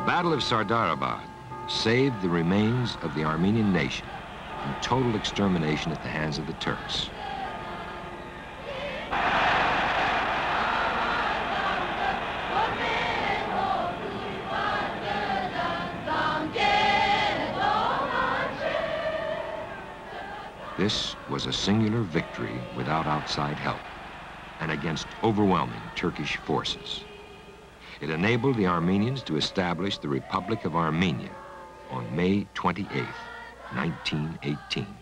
The Battle of Sardarabad saved the remains of the Armenian nation from total extermination at the hands of the Turks. This was a singular victory without outside help and against overwhelming Turkish forces. It enabled the Armenians to establish the Republic of Armenia on May 28, 1918.